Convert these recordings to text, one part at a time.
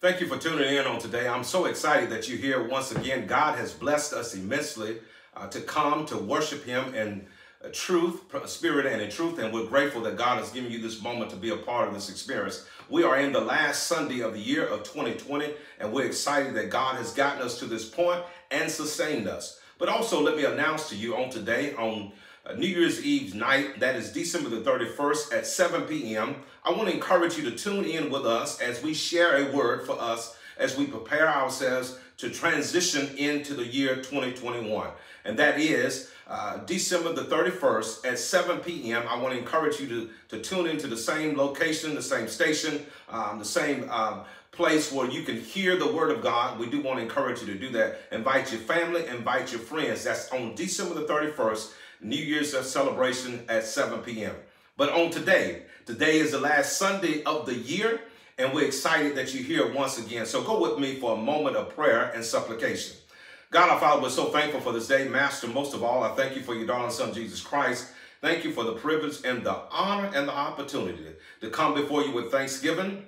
Thank you for tuning in on today. I'm so excited that you're here once again. God has blessed us immensely uh, to come to worship Him in uh, truth, spirit, and in truth. And we're grateful that God has given you this moment to be a part of this experience. We are in the last Sunday of the year of 2020, and we're excited that God has gotten us to this point and sustained us. But also, let me announce to you on today, on New Year's Eve night, that is December the 31st at 7 p.m. I want to encourage you to tune in with us as we share a word for us as we prepare ourselves to transition into the year 2021. And that is uh, December the 31st at 7 p.m. I want to encourage you to, to tune into the same location, the same station, um, the same um, place where you can hear the word of God. We do want to encourage you to do that. Invite your family, invite your friends. That's on December the 31st New Year's celebration at 7 p.m. But on today, today is the last Sunday of the year, and we're excited that you're here once again. So go with me for a moment of prayer and supplication. God our Father, we're so thankful for this day. Master, most of all, I thank you for your darling son, Jesus Christ. Thank you for the privilege and the honor and the opportunity to come before you with thanksgiving,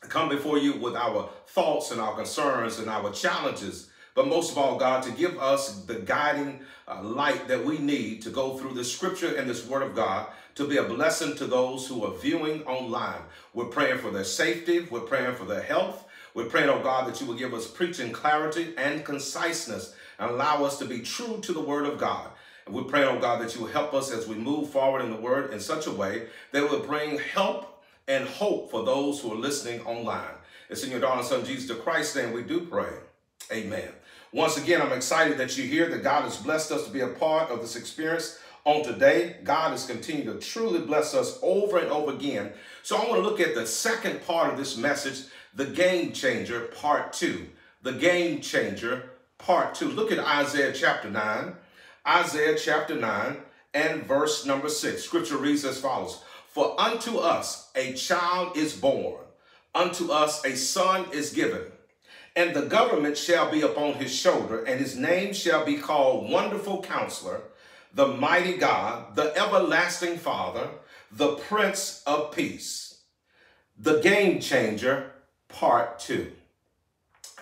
come before you with our thoughts and our concerns and our challenges but most of all, God, to give us the guiding uh, light that we need to go through the scripture and this word of God to be a blessing to those who are viewing online. We're praying for their safety. We're praying for their health. We're praying, oh God, that you will give us preaching clarity and conciseness and allow us to be true to the word of God. And we pray, oh God, that you will help us as we move forward in the word in such a way that will bring help and hope for those who are listening online. It's in your darling son, Jesus Christ's name we do pray. Amen. Once again, I'm excited that you're here, that God has blessed us to be a part of this experience on today. God has continued to truly bless us over and over again. So I want to look at the second part of this message, the game changer, part two. The game changer, part two. Look at Isaiah chapter 9. Isaiah chapter 9 and verse number 6. Scripture reads as follows For unto us a child is born, unto us a son is given and the government shall be upon his shoulder, and his name shall be called Wonderful Counselor, the Mighty God, the Everlasting Father, the Prince of Peace. The Game Changer, Part 2.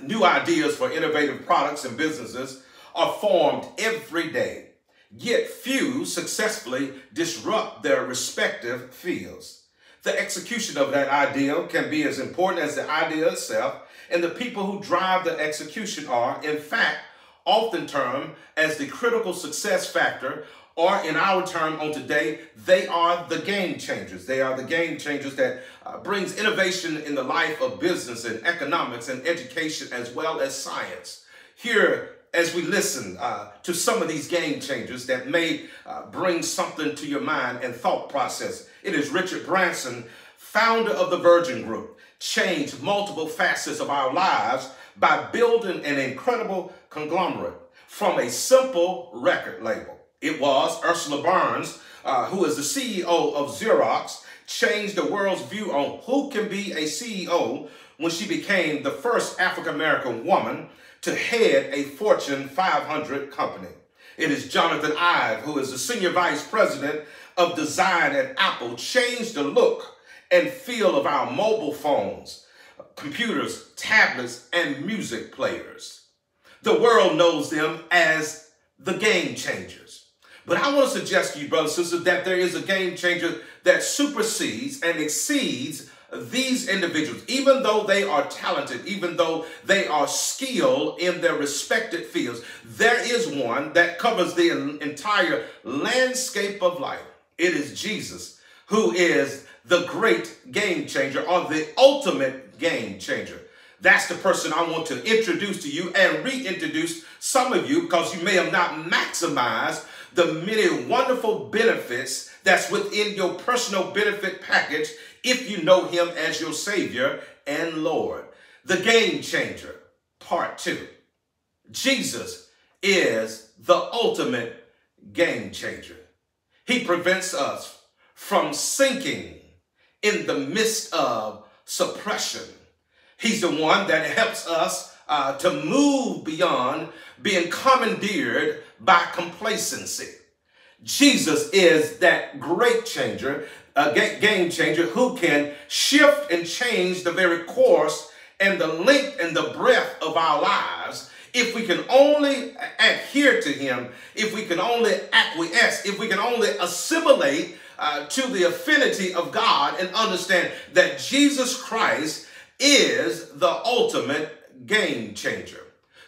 New ideas for innovative products and businesses are formed every day, yet few successfully disrupt their respective fields. The execution of that idea can be as important as the idea itself, and the people who drive the execution are, in fact, often termed as the critical success factor, or in our term on today, they are the game changers. They are the game changers that uh, brings innovation in the life of business and economics and education as well as science. Here, as we listen uh, to some of these game changers that may uh, bring something to your mind and thought process. It is Richard Branson, founder of the Virgin Group changed multiple facets of our lives by building an incredible conglomerate from a simple record label. It was Ursula Burns, uh, who is the CEO of Xerox, changed the world's view on who can be a CEO when she became the first African American woman to head a Fortune 500 company. It is Jonathan Ive, who is the senior vice president of design at Apple, changed the look and feel of our mobile phones, computers, tablets, and music players. The world knows them as the game changers. But I want to suggest to you, brothers and sisters, that there is a game changer that supersedes and exceeds these individuals, even though they are talented, even though they are skilled in their respected fields, there is one that covers the entire landscape of life. It is Jesus, who is the great game changer or the ultimate game changer. That's the person I want to introduce to you and reintroduce some of you because you may have not maximized the many wonderful benefits that's within your personal benefit package if you know him as your Savior and Lord. The game changer, part two. Jesus is the ultimate game changer. He prevents us from sinking in the midst of suppression. He's the one that helps us uh, to move beyond being commandeered by complacency. Jesus is that great changer, a game changer who can shift and change the very course and the length and the breadth of our lives if we can only adhere to him, if we can only acquiesce, if we can only assimilate uh, to the affinity of God and understand that Jesus Christ is the ultimate game changer.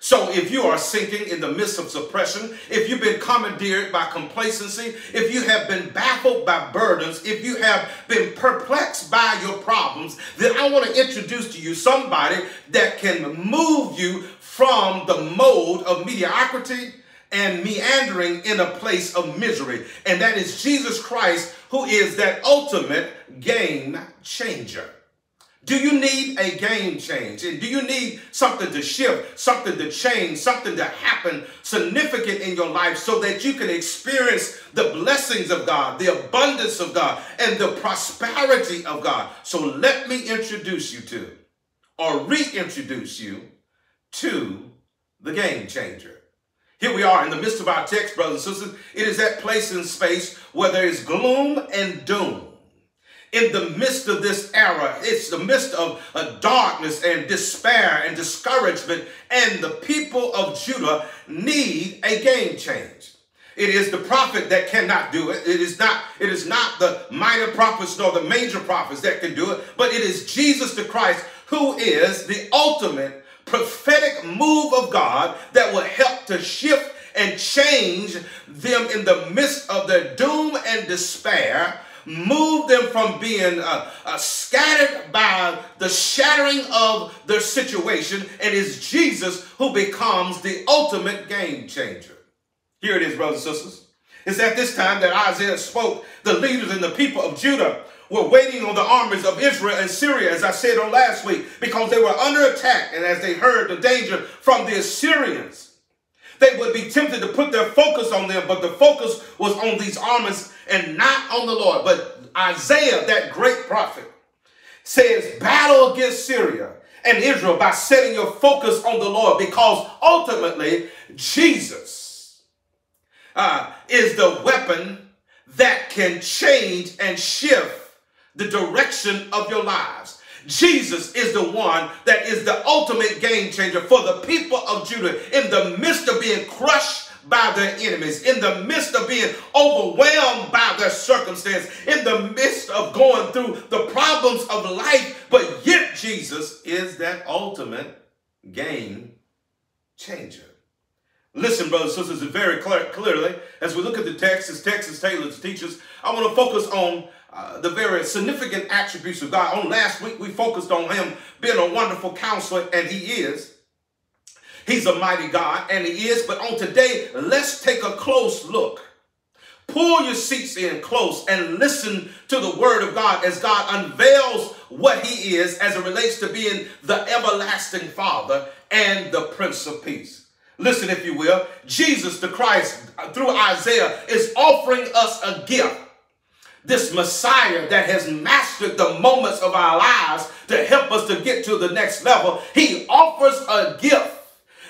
So if you are sinking in the midst of suppression, if you've been commandeered by complacency, if you have been baffled by burdens, if you have been perplexed by your problems, then I want to introduce to you somebody that can move you from the mode of mediocrity and meandering in a place of misery. And that is Jesus Christ, who is that ultimate game changer. Do you need a game change? And do you need something to shift, something to change, something to happen significant in your life so that you can experience the blessings of God, the abundance of God, and the prosperity of God? So let me introduce you to, or reintroduce you to the game changer. Here we are in the midst of our text, brothers and sisters. It is that place in space where there is gloom and doom in the midst of this era. It's the midst of uh, darkness and despair and discouragement, and the people of Judah need a game change. It is the prophet that cannot do it. It is not, it is not the minor prophets nor the major prophets that can do it, but it is Jesus the Christ who is the ultimate prophetic move of God that will help to shift and change them in the midst of their doom and despair move them from being uh, uh, scattered by the shattering of their situation, and it's Jesus who becomes the ultimate game changer. Here it is, brothers and sisters. It's at this time that Isaiah spoke. The leaders and the people of Judah were waiting on the armies of Israel and Syria, as I said on last week, because they were under attack. And as they heard the danger from the Assyrians, they would be tempted to put their focus on them, but the focus was on these armies and not on the Lord. But Isaiah, that great prophet, says, battle against Syria and Israel by setting your focus on the Lord because ultimately Jesus uh, is the weapon that can change and shift the direction of your lives. Jesus is the one that is the ultimate game changer for the people of Judah in the midst of being crushed by their enemies, in the midst of being overwhelmed by their circumstance, in the midst of going through the problems of life. But yet, Jesus is that ultimate game changer. Listen, brothers and sisters, very clear, clearly, as we look at the text, as text is tailored to teach I want to focus on uh, the very significant attributes of God. On last week, we focused on him being a wonderful counselor, and he is. He's a mighty God, and he is. But on today, let's take a close look. Pull your seats in close and listen to the word of God as God unveils what he is as it relates to being the everlasting Father and the Prince of Peace. Listen, if you will, Jesus the Christ, through Isaiah, is offering us a gift this Messiah that has mastered the moments of our lives to help us to get to the next level, he offers a gift.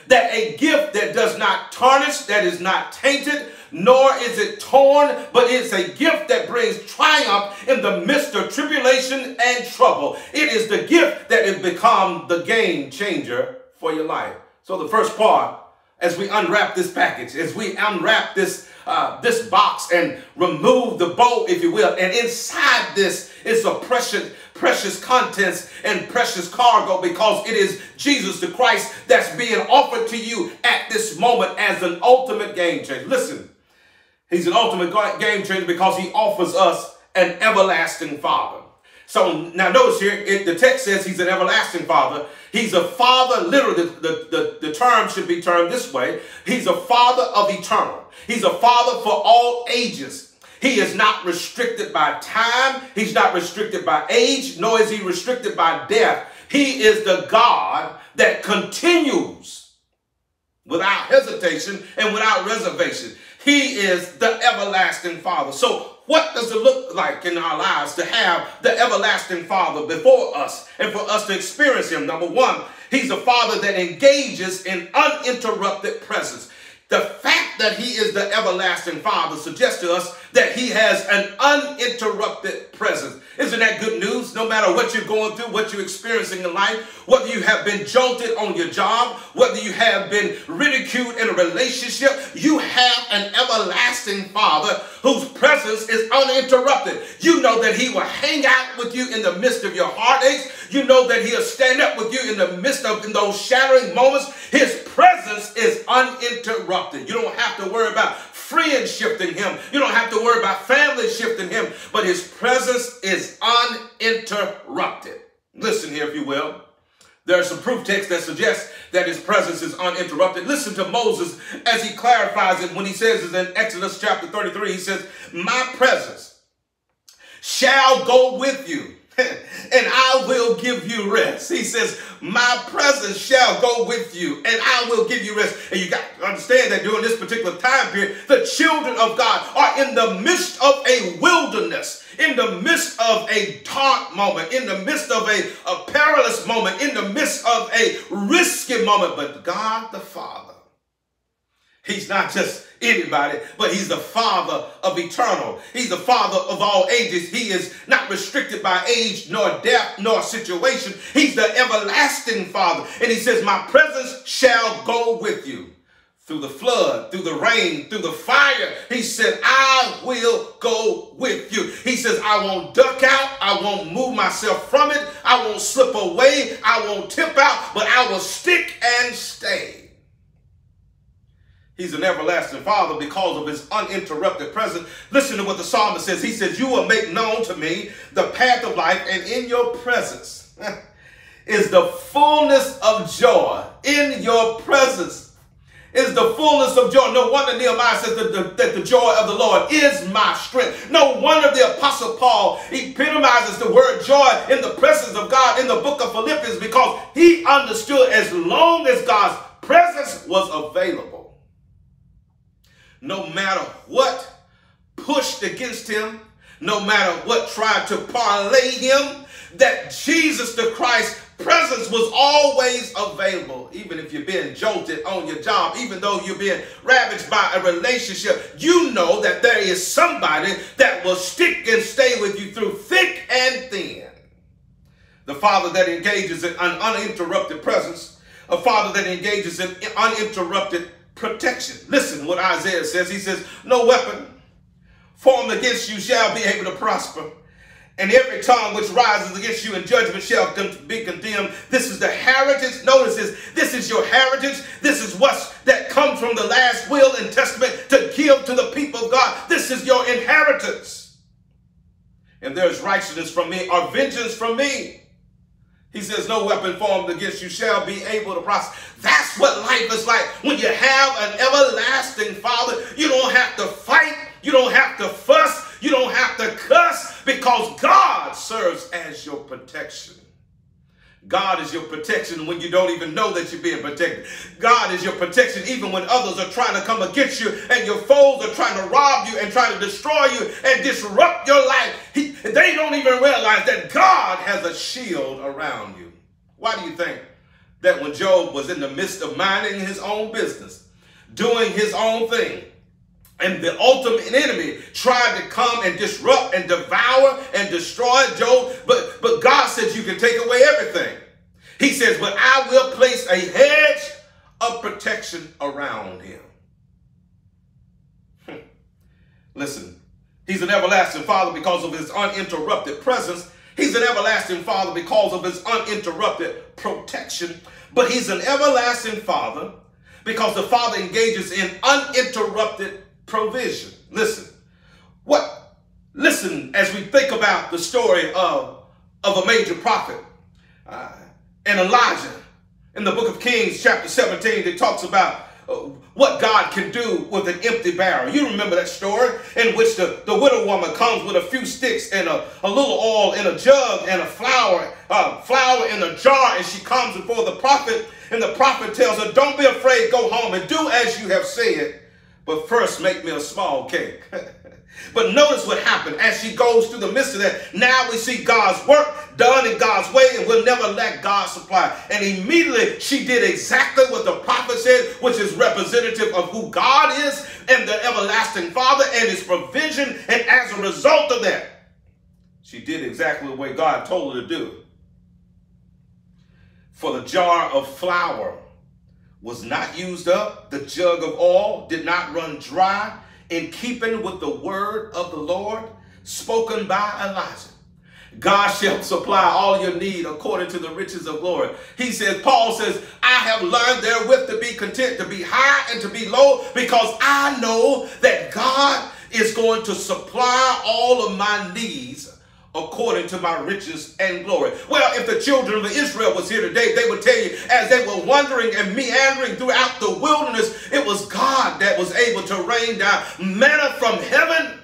That a gift that does not tarnish, that is not tainted, nor is it torn, but it's a gift that brings triumph in the midst of tribulation and trouble. It is the gift that has become the game changer for your life. So the first part, as we unwrap this package, as we unwrap this uh, this box and remove the bowl, if you will. And inside this is a precious, precious contents and precious cargo because it is Jesus the Christ that's being offered to you at this moment as an ultimate game changer. Listen, he's an ultimate game changer because he offers us an everlasting Father. So now notice here, it, the text says he's an everlasting father. He's a father, literally, the, the, the, the term should be termed this way. He's a father of eternal. He's a father for all ages. He is not restricted by time. He's not restricted by age, nor is he restricted by death. He is the God that continues without hesitation and without reservation. He is the everlasting Father. So what does it look like in our lives to have the everlasting Father before us and for us to experience Him? Number one, He's a Father that engages in uninterrupted presence. The fact that He is the everlasting Father suggests to us that he has an uninterrupted presence. Isn't that good news? No matter what you're going through, what you're experiencing in life, whether you have been jolted on your job, whether you have been ridiculed in a relationship, you have an everlasting Father whose presence is uninterrupted. You know that he will hang out with you in the midst of your heartaches. You know that he'll stand up with you in the midst of in those shattering moments. His presence is uninterrupted. You don't have to worry about friends shifting him. You don't have to worry about family shifting him, but his presence is uninterrupted. Listen here, if you will. There are some proof texts that suggest that his presence is uninterrupted. Listen to Moses as he clarifies it when he says in Exodus chapter 33, he says, My presence shall go with you and I will give you rest. He says, My presence shall go with you, and I will give you rest. And you got to understand that during this particular time period, the children of God are in the midst of a wilderness, in the midst of a dark moment, in the midst of a, a perilous moment, in the midst of a risky moment. But God the Father, He's not just anybody, but he's the father of eternal. He's the father of all ages. He is not restricted by age, nor death, nor situation. He's the everlasting father. And he says, My presence shall go with you. Through the flood, through the rain, through the fire, he said, I will go with you. He says, I won't duck out. I won't move myself from it. I won't slip away. I won't tip out, but I will stick and stay. He's an everlasting Father because of his uninterrupted presence. Listen to what the psalmist says. He says, You will make known to me the path of life, and in your presence is the fullness of joy. In your presence is the fullness of joy. No wonder Nehemiah says that the, that the joy of the Lord is my strength. No wonder the Apostle Paul epitomizes the word joy in the presence of God in the book of Philippians because he understood as long as God's presence was available no matter what pushed against him, no matter what tried to parlay him, that Jesus the Christ presence was always available. Even if you're being jolted on your job, even though you're being ravaged by a relationship, you know that there is somebody that will stick and stay with you through thick and thin. The Father that engages in an uninterrupted presence, a Father that engages in uninterrupted protection. Listen what Isaiah says. He says, No weapon formed against you shall be able to prosper. And every tongue which rises against you in judgment shall be condemned. This is the heritage. Notice this. This is your heritage. This is what's that comes from the last will and testament to give to the people of God. This is your inheritance. And there's righteousness from me or vengeance from me. He says, No weapon formed against you shall be able to prosper. That's what life is like. When you have an everlasting Father, you don't have to fight, you don't have to fuss, you don't have to cuss because God serves as your protection. God is your protection when you don't even know that you're being protected. God is your protection even when others are trying to come against you and your foes are trying to rob you and trying to destroy you and disrupt your life. He, they don't even realize that God has a shield around you. Why do you think that when Job was in the midst of minding his own business, doing his own thing, and the ultimate enemy tried to come and disrupt and devour and destroy Job. But, but God says you can take away everything. He says, but I will place a hedge of protection around him. Hmm. Listen, he's an everlasting father because of his uninterrupted presence. He's an everlasting father because of his uninterrupted protection. But he's an everlasting father because the father engages in uninterrupted provision. Listen, what? Listen as we think about the story of, of a major prophet uh, and Elijah. In the book of Kings, chapter 17, it talks about uh, what God can do with an empty barrel. You remember that story in which the, the widow woman comes with a few sticks and a, a little oil in a jug and a flour, uh, flour in a jar, and she comes before the prophet, and the prophet tells her, Don't be afraid, go home and do as you have said but first make me a small cake. But notice what happened as she goes through the midst of that. Now we see God's work done in God's way, and we'll never let God supply. And immediately she did exactly what the prophet said, which is representative of who God is and the everlasting Father and his provision. And as a result of that, she did exactly the way God told her to do. For the jar of flour was not used up, the jug of oil did not run dry in keeping with the word of the Lord spoken by Elijah. God shall supply all your need according to the riches of glory. He says, Paul says, I have learned therewith to be content, to be high and to be low, because I know that God is going to supply all of my needs according to my riches and glory. Well, if the children of Israel was here today, they would tell you as they were wandering and meandering throughout the wilderness, it was God that was able to rain down manna from heaven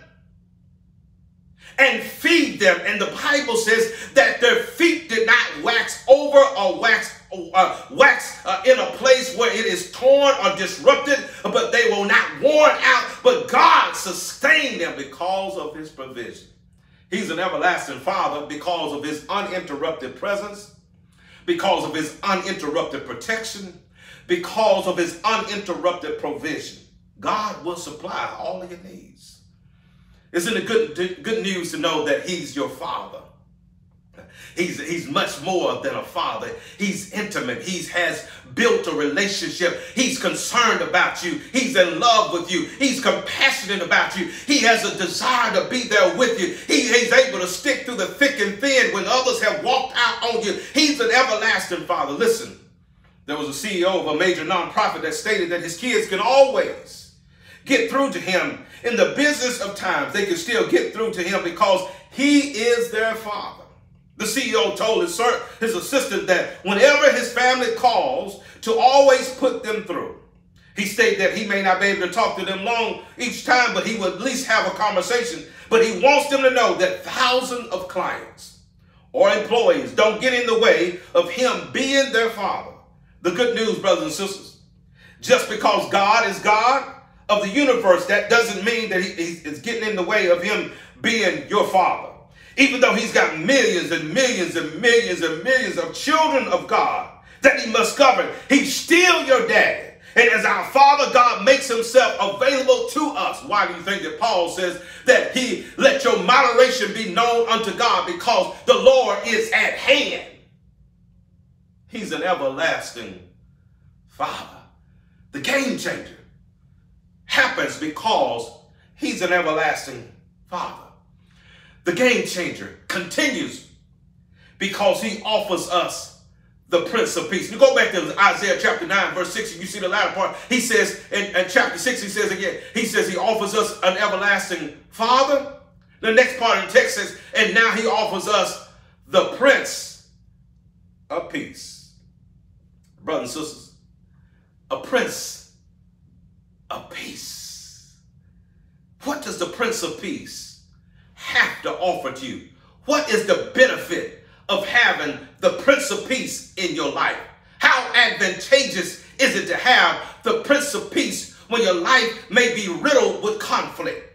and feed them. And the Bible says that their feet did not wax over or wax uh, wax uh, in a place where it is torn or disrupted, but they will not worn out. But God sustained them because of his provision. He's an everlasting Father because of his uninterrupted presence, because of his uninterrupted protection, because of his uninterrupted provision. God will supply all of your needs. Isn't it good, good news to know that he's your Father? He's, he's much more than a father. He's intimate. He has built a relationship. He's concerned about you. He's in love with you. He's compassionate about you. He has a desire to be there with you. He, he's able to stick through the thick and thin when others have walked out on you. He's an everlasting father. Listen, there was a CEO of a major nonprofit that stated that his kids can always get through to him in the business of times. They can still get through to him because he is their father. The CEO told his, his assistant that whenever his family calls, to always put them through. He stated that he may not be able to talk to them long each time, but he would at least have a conversation. But he wants them to know that thousands of clients or employees don't get in the way of him being their father. The good news, brothers and sisters, just because God is God of the universe, that doesn't mean that he is getting in the way of him being your father. Even though he's got millions and millions and millions and millions of children of God that he must govern, he's still your daddy. And as our Father God makes himself available to us, why do you think that Paul says that he let your moderation be known unto God because the Lord is at hand? He's an everlasting Father. The game changer happens because he's an everlasting Father. The game changer continues because he offers us the Prince of Peace. You go back to Isaiah chapter 9, verse 6, and you see the latter part. He says, in, in chapter 6, he says again, he says he offers us an everlasting Father. The next part of the text says, and now he offers us the Prince of Peace. Brothers and sisters, a Prince of Peace. What does the Prince of Peace to offer to you? What is the benefit of having the Prince of Peace in your life? How advantageous is it to have the Prince of Peace when your life may be riddled with conflict?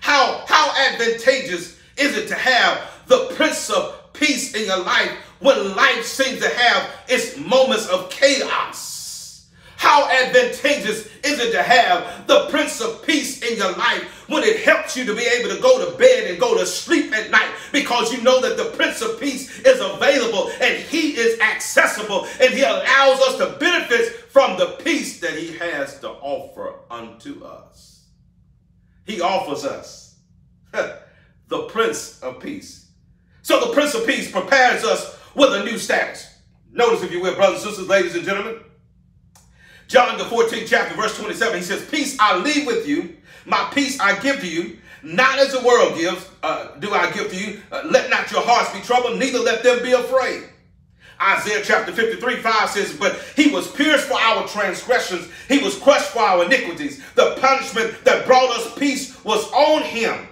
How, how advantageous is it to have the Prince of Peace in your life when life seems to have its moments of chaos? How advantageous is it to have the Prince of Peace in your life when it helps you to be able to go to bed and go to sleep at night because you know that the Prince of Peace is available and he is accessible and he allows us to benefit from the peace that he has to offer unto us. He offers us the Prince of Peace. So the Prince of Peace prepares us with a new status. Notice, if you will, brothers and sisters, ladies and gentlemen, John the 14th chapter, verse 27, he says, Peace I leave with you, my peace I give to you, not as the world gives, uh, do I give to you. Uh, let not your hearts be troubled, neither let them be afraid. Isaiah chapter 53, 5 says, But he was pierced for our transgressions, he was crushed for our iniquities. The punishment that brought us peace was on him,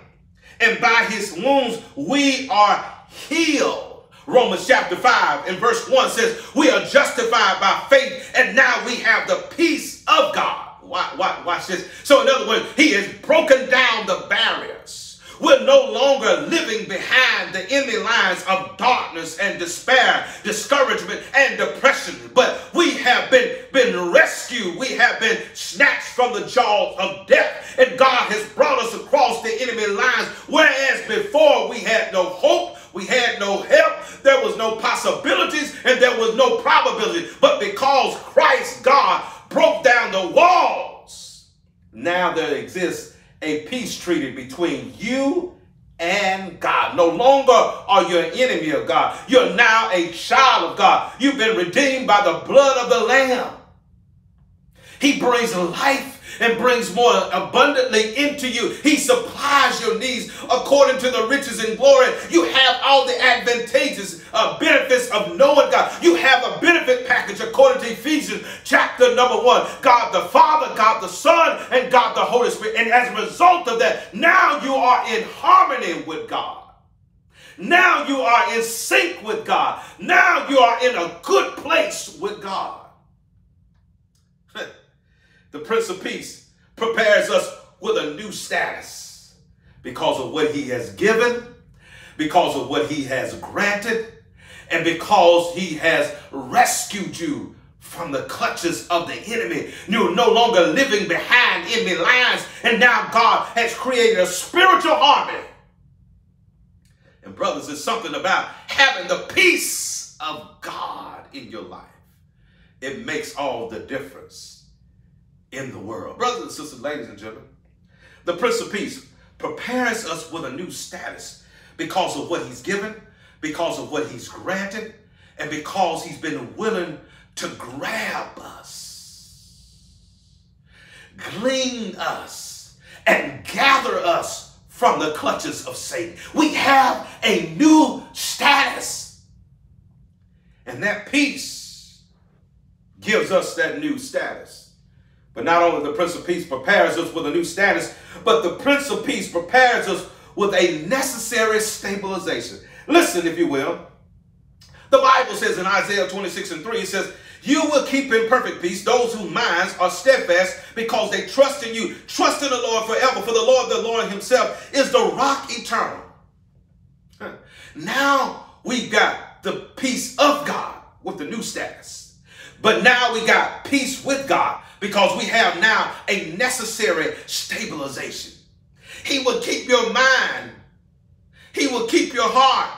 and by his wounds we are healed. Romans chapter 5 and verse 1 says, We are justified by faith, and now we have the peace of God. Watch this. So, in other words, he has broken down the barriers. We're no longer living behind the enemy lines of darkness and despair, discouragement and depression, but we have been, been rescued. We have been snatched from the jaws of death, and God has brought us across the enemy lines. Whereas before we had no hope, we had no help, there was no possibilities, and there was no probability. But because Christ, God, broke down the walls, now there exists a peace treaty between you and God. No longer are you an enemy of God. You're now a child of God. You've been redeemed by the blood of the Lamb. He brings life and brings more abundantly into you. He supplies your needs according to the riches and glory. You have all the advantageous uh, benefits of knowing God. You have a benefit according to Ephesians chapter number one. God the Father, God the Son, and God the Holy Spirit. And as a result of that, now you are in harmony with God. Now you are in sync with God. Now you are in a good place with God. The Prince of Peace prepares us with a new status because of what he has given, because of what he has granted, and because he has rescued you from the clutches of the enemy. You're no longer living behind enemy lines, and now God has created a spiritual army. And brothers, there's something about having the peace of God in your life. It makes all the difference in the world. Brothers and sisters, ladies and gentlemen, the Prince of Peace prepares us with a new status because of what he's given, because of what he's granted, and because he's been willing to grab us, glean us, and gather us from the clutches of Satan. We have a new status. And that peace gives us that new status. But not only the Prince of Peace prepares us with a new status, but the Prince of Peace prepares us with a necessary stabilization. Listen, if you will. The Bible says in Isaiah 26 and 3, it says, You will keep in perfect peace those whose minds are steadfast because they trust in you. Trust in the Lord forever, for the Lord, the Lord himself, is the rock eternal. Now we got the peace of God with the new status. But now we got peace with God because we have now a necessary stabilization. He will keep your mind. He will keep your heart.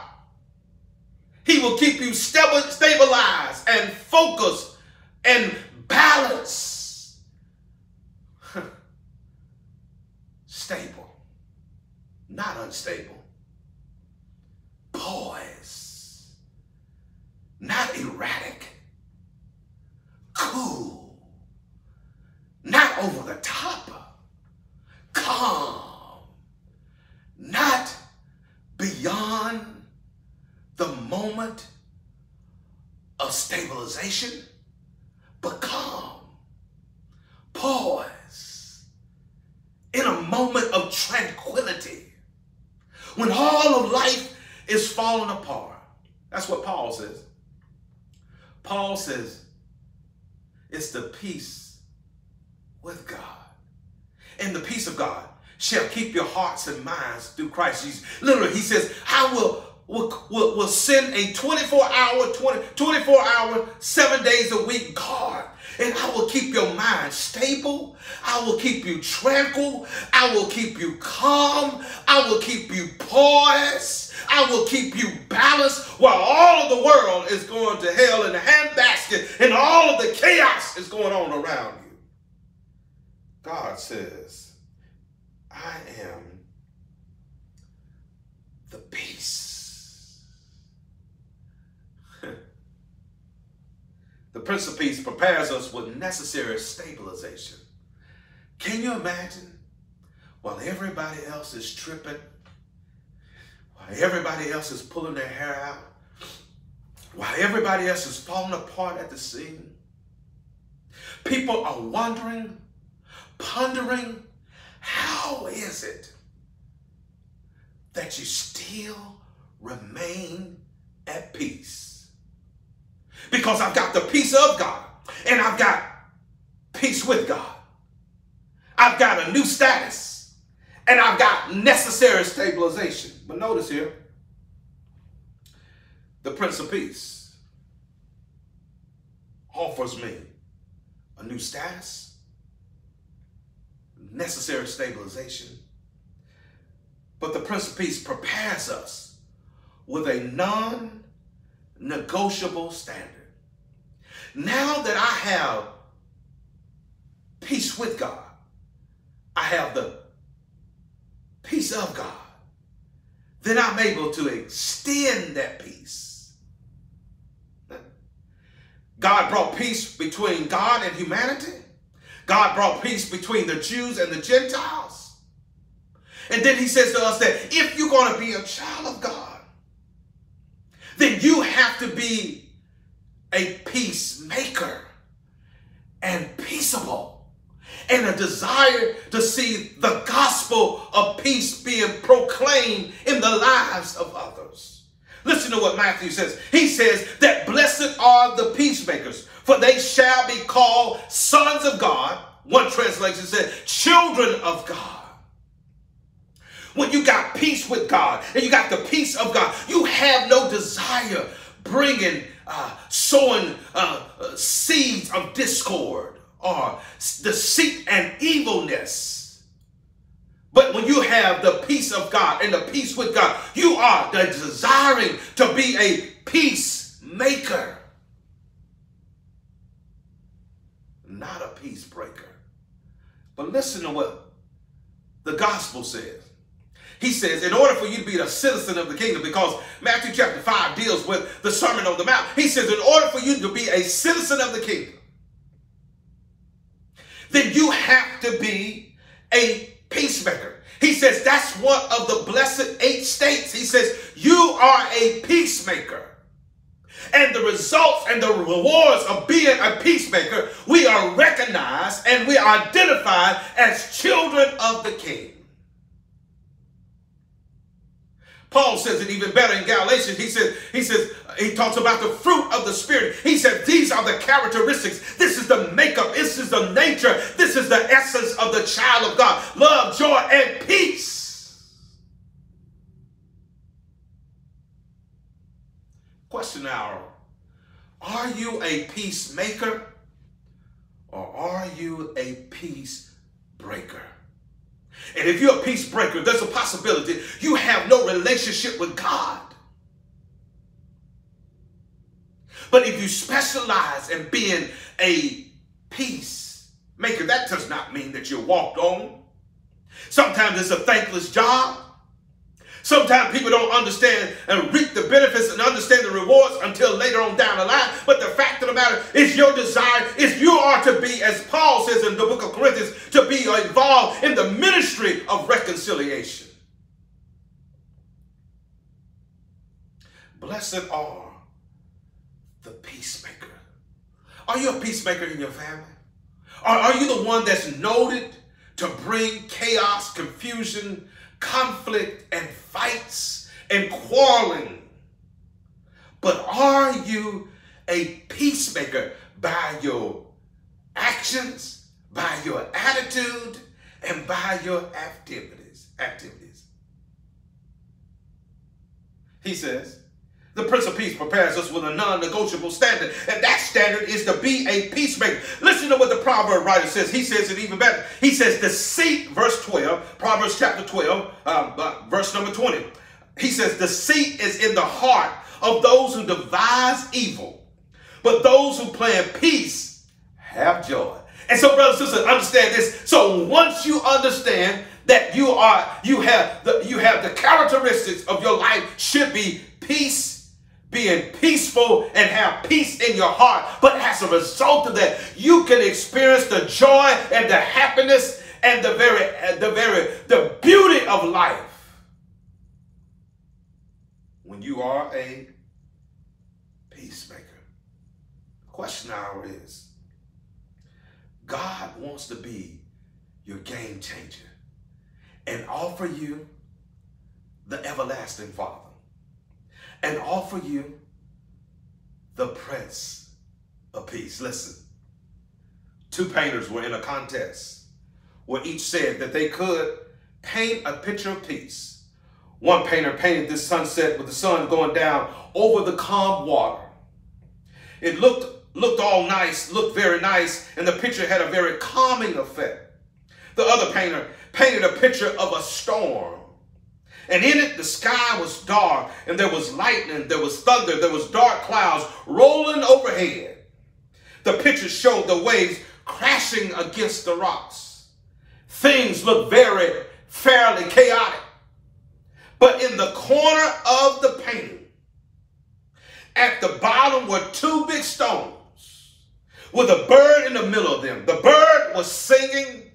He will keep you stabilized and focused and balanced. Stable, not unstable. Poised, not erratic. Cool not over the top, calm, not beyond the moment of stabilization, but calm, pause in a moment of tranquility when all of life is falling apart. That's what Paul says. Paul says, it's the peace with God. And the peace of God shall keep your hearts and minds through Christ Jesus. Literally, he says, I will will, will, will send a 24 hour, 20, 24 hour, seven days a week guard. And I will keep your mind stable. I will keep you tranquil. I will keep you calm. I will keep you poised. I will keep you balanced while all of the world is going to hell in a handbasket and all of the chaos is going on around you. God says, I am the peace. The Prince of Peace prepares us with necessary stabilization. Can you imagine? While everybody else is tripping, while everybody else is pulling their hair out, while everybody else is falling apart at the seam, people are wondering pondering how is it that you still remain at peace? Because I've got the peace of God and I've got peace with God. I've got a new status, and I've got necessary stabilization. But notice here, the Prince of Peace offers me a new status, necessary stabilization. But the Prince of Peace prepares us with a non negotiable standard. Now that I have peace with God, I have the peace of God, then I'm able to extend that peace. God brought peace between God and humanity. God brought peace between the Jews and the Gentiles. And then he says to us that if you're going to be a child of God, then you have to be a peacemaker and peaceable and a desire to see the gospel of peace being proclaimed in the lives of others. Listen to what Matthew says. He says that blessed are the peacemakers, for they shall be called sons of God. One translation said, children of God. When you got peace with God and you got the peace of God, you have no desire bringing, uh, sowing uh, uh, seeds of discord or deceit and evilness. But when you have the peace of God and the peace with God, you are desiring to be a peacemaker, not a peace breaker. But listen to what the gospel says. He says, in order for you to be a citizen of the kingdom, because Matthew chapter 5 deals with the Sermon on the Mount, he says, in order for you to be a citizen of the kingdom, then you have to be a peacemaker. He says that's one of the blessed eight states. He says, you are a peacemaker. And the results and the rewards of being a peacemaker, we are recognized and we are identified as children of the king. Paul says it even better in Galatians. He says, he says, he talks about the fruit of the Spirit. He said, these are the characteristics. This is the makeup. This is the nature. This is the essence of the child of God. Love, joy, and peace. Question hour. Are you a peacemaker or are you a peace breaker? And if you're a peace breaker, there's a possibility you have no relationship with God. But if you specialize in being a peacemaker, that does not mean that you're walked on. Sometimes it's a thankless job. Sometimes people don't understand and reap the benefits and understand the rewards until later on down the line. But the fact of the matter is your desire is you are to be, as Paul says in the book of Corinthians, to be involved in the ministry of reconciliation. Blessed are the peacemaker. Are you a peacemaker in your family? Are, are you the one that's noted to bring chaos, confusion, conflict and fights and quarreling. But are you a peacemaker by your actions, by your attitude, and by your activities? Activities. He says, the Prince of Peace prepares us with a non-negotiable standard, and that standard is to be a peacemaker. Listen to what the proverb writer says. He says it even better. He says, deceit, verse 12, Proverbs chapter 12, um, uh, verse number 20. He says, deceit is in the heart of those who devise evil, but those who plan peace have joy. And so, brothers and sisters, understand this. So once you understand that you are, you have the you have the characteristics of your life should be peace being peaceful and have peace in your heart. But as a result of that, you can experience the joy and the happiness and the very, the very, the beauty of life when you are a peacemaker. question hour is God wants to be your game changer and offer you the everlasting Father and offer you the Prince of Peace. Listen, two painters were in a contest. where each said that they could paint a picture of peace. One painter painted this sunset with the sun going down over the calm water. It looked looked all nice, looked very nice, and the picture had a very calming effect. The other painter painted a picture of a storm. And in it, the sky was dark, and there was lightning, there was thunder, there was dark clouds rolling overhead. The picture showed the waves crashing against the rocks. Things looked very, fairly chaotic. But in the corner of the painting, at the bottom were two big stones with a bird in the middle of them. The bird was singing.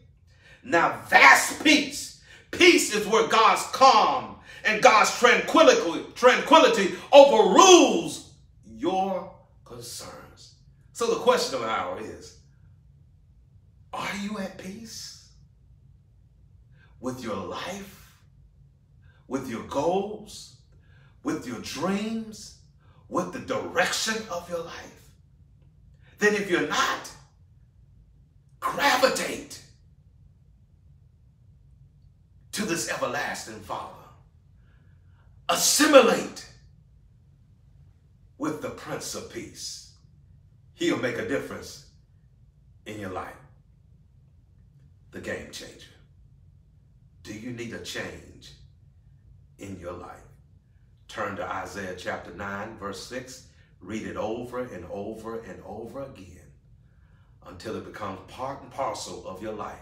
Now that's peace. Peace is where God's calm and God's tranquility, tranquility overrules your concerns. So the question of the hour is, are you at peace with your life, with your goals, with your dreams, with the direction of your life? Then if you're not, gravitate to this everlasting Father. Assimilate with the Prince of Peace. He'll make a difference in your life. The game changer. Do you need a change in your life? Turn to Isaiah chapter 9, verse 6. Read it over and over and over again until it becomes part and parcel of your life.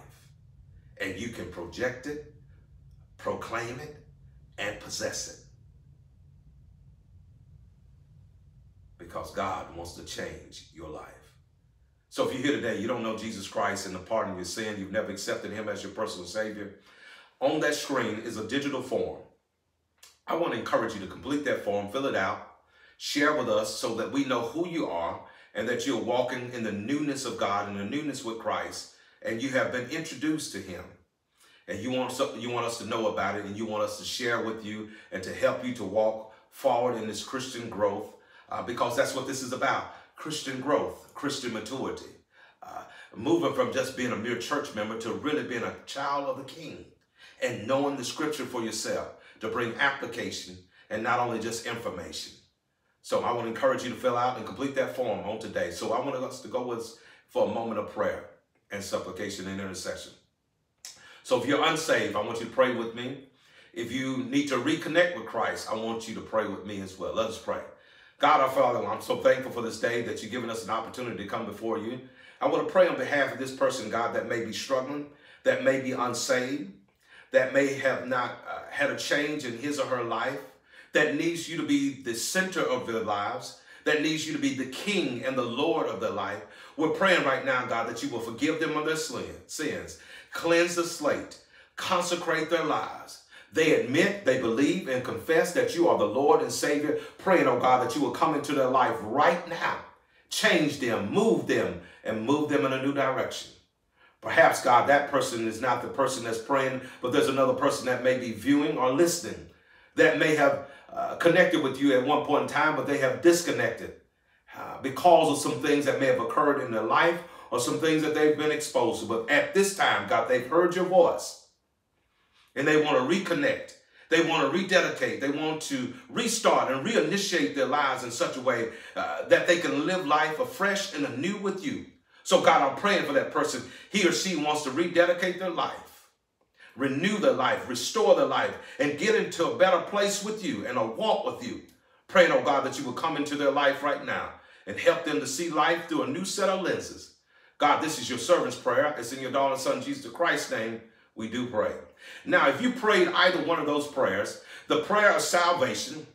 And you can project it, proclaim it, and possess it. Because God wants to change your life. So if you're here today, you don't know Jesus Christ and the pardon of your sin, you've never accepted him as your personal savior, on that screen is a digital form. I want to encourage you to complete that form, fill it out, share with us so that we know who you are and that you're walking in the newness of God and the newness with Christ and you have been introduced to him. And you want, something you want us to know about it and you want us to share with you and to help you to walk forward in this Christian growth uh, because that's what this is about. Christian growth, Christian maturity. Uh, moving from just being a mere church member to really being a child of the king and knowing the scripture for yourself to bring application and not only just information. So I want to encourage you to fill out and complete that form on today. So I want us to go with for a moment of prayer and supplication and intercession. So if you're unsaved, I want you to pray with me. If you need to reconnect with Christ, I want you to pray with me as well. Let us pray. God our Father, I'm so thankful for this day that you've given us an opportunity to come before you. I want to pray on behalf of this person, God, that may be struggling, that may be unsaved, that may have not uh, had a change in his or her life that needs you to be the center of their lives, that needs you to be the king and the Lord of their life. We're praying right now, God, that you will forgive them of their sins, cleanse the slate, consecrate their lives. They admit, they believe, and confess that you are the Lord and Savior. Praying, oh God, that you will come into their life right now. Change them, move them, and move them in a new direction. Perhaps, God, that person is not the person that's praying, but there's another person that may be viewing or listening that may have uh, connected with you at one point in time, but they have disconnected uh, because of some things that may have occurred in their life or some things that they've been exposed to. But at this time, God, they've heard your voice and they want to reconnect. They want to rededicate. They want to restart and reinitiate their lives in such a way uh, that they can live life afresh and anew with you. So, God, I'm praying for that person. He or she wants to rededicate their life renew their life, restore their life, and get into a better place with you and a walk with you. Praying, oh God, that you will come into their life right now and help them to see life through a new set of lenses. God, this is your servant's prayer. It's in your daughter son, Jesus Christ's name, we do pray. Now, if you prayed either one of those prayers, the prayer of salvation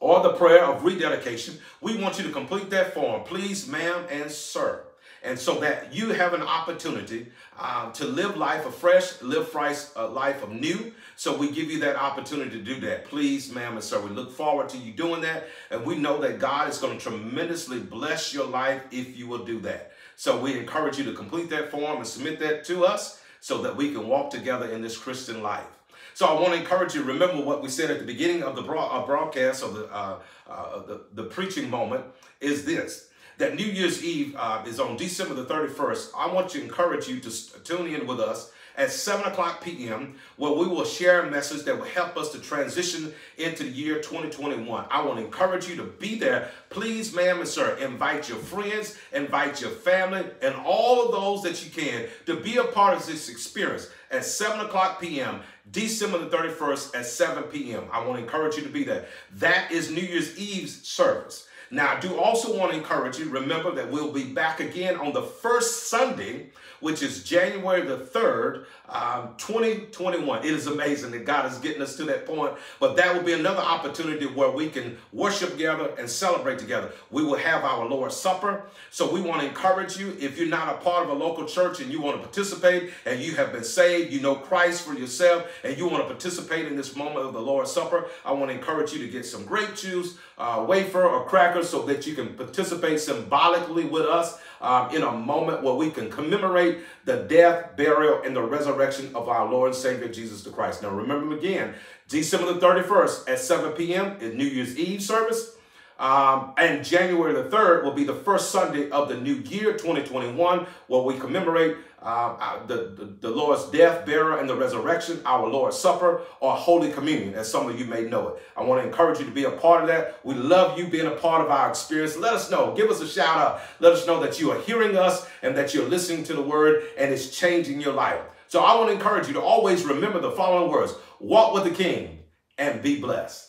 or the prayer of rededication, we want you to complete that form. Please, ma'am and sir. And so that you have an opportunity uh, to live life afresh, live Christ, uh, life of new. So we give you that opportunity to do that. Please, ma'am and sir, we look forward to you doing that. And we know that God is going to tremendously bless your life if you will do that. So we encourage you to complete that form and submit that to us so that we can walk together in this Christian life. So I want to encourage you, remember what we said at the beginning of the uh, broadcast of the, uh, uh, the, the preaching moment is this that New Year's Eve uh, is on December the 31st. I want to encourage you to tune in with us at 7 o'clock p.m., where we will share a message that will help us to transition into the year 2021. I want to encourage you to be there. Please, ma'am and sir, invite your friends, invite your family, and all of those that you can to be a part of this experience at 7 o'clock p.m. December the 31st at 7 p.m. I want to encourage you to be there. That is New Year's Eve's service. Now, I do also want to encourage you, remember that we'll be back again on the first Sunday, which is January the 3rd, um, 2021. It is amazing that God is getting us to that point, but that will be another opportunity where we can worship together and celebrate together. We will have our Lord's Supper. So we want to encourage you, if you're not a part of a local church and you want to participate and you have been saved, you know Christ for yourself, and you want to participate in this moment of the Lord's Supper, I want to encourage you to get some grape juice, uh, wafer, or cracker so that you can participate symbolically with us um, in a moment where we can commemorate the death, burial, and the resurrection of our Lord and Savior Jesus the Christ. Now, remember again, December the 31st at 7 p.m. is New Year's Eve service. Um, and January the 3rd will be the first Sunday of the new year, 2021, where we commemorate uh, the, the, the, Lord's death, burial, and the resurrection, our Lord's Supper, or Holy Communion, as some of you may know it. I want to encourage you to be a part of that. We love you being a part of our experience. Let us know. Give us a shout out. Let us know that you are hearing us and that you're listening to the word and it's changing your life. So I want to encourage you to always remember the following words walk with the King and be blessed.